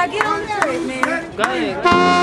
I get on there, man. Go ahead.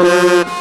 Thank